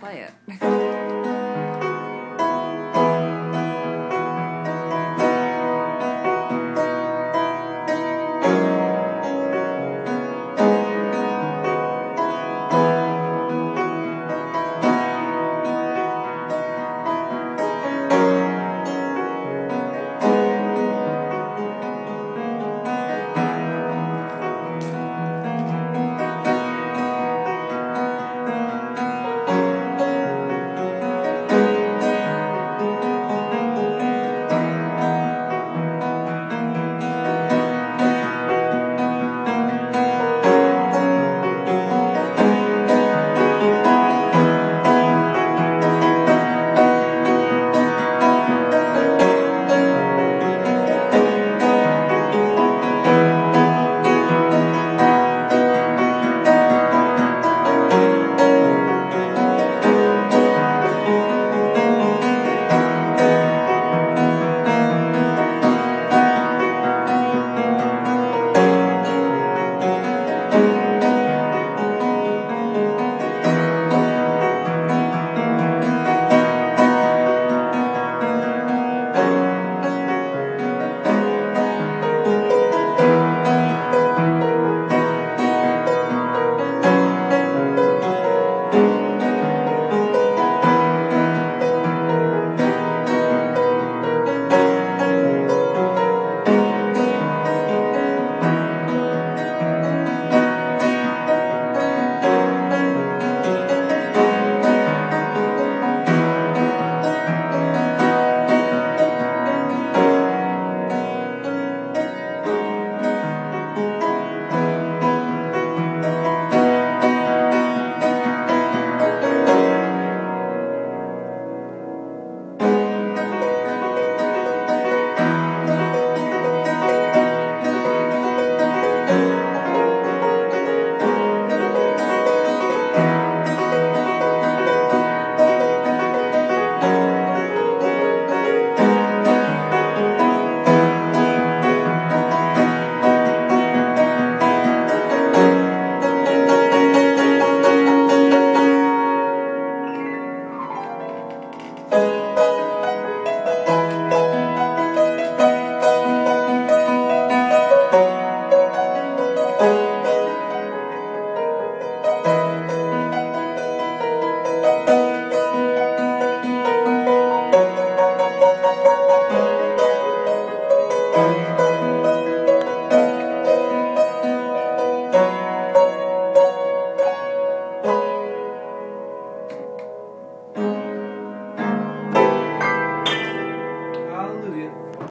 Play it.